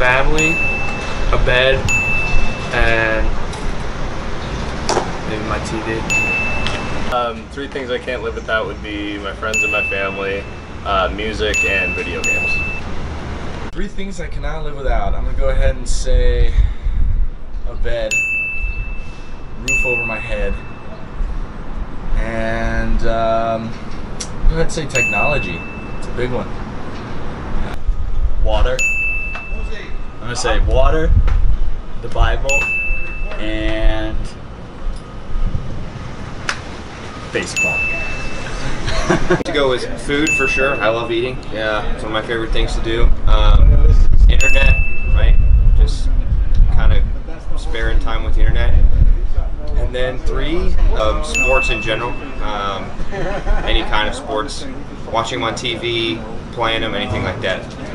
family, a bed, and maybe my TV. Um, three things I can't live without would be my friends and my family, uh, music, and video games. Three things I cannot live without. I'm gonna go ahead and say a bed, roof over my head, and um, I'm gonna say technology. It's a big one. Water. I'm gonna say water, the Bible, and baseball. to go with food for sure. I love eating. Yeah, it's one of my favorite things to do. Um, internet, right? Just kind of sparing time with the internet. And then three, um, sports in general. Um, any kind of sports. Watching them on TV, playing them, anything like that.